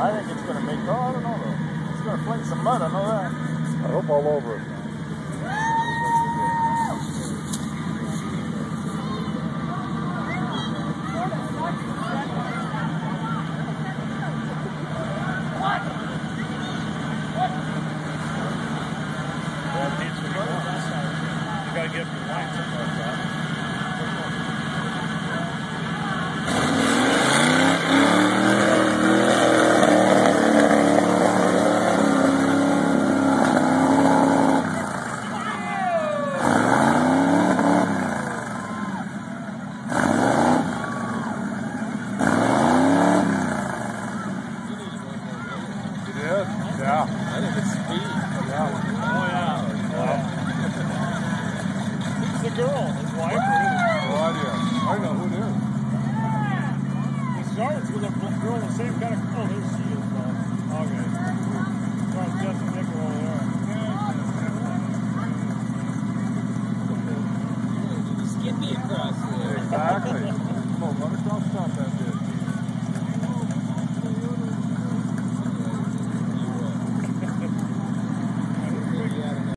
I think it's going to make, oh, I don't know though. It's going to fling some mud, I know that. I hope all over it. You gotta get the line Yeah. I think it's speed. Yeah. Oh, yeah. Oh, yeah. Who's the girl? His wife or No idea. I know who it is. It starts with a girl the same kind of.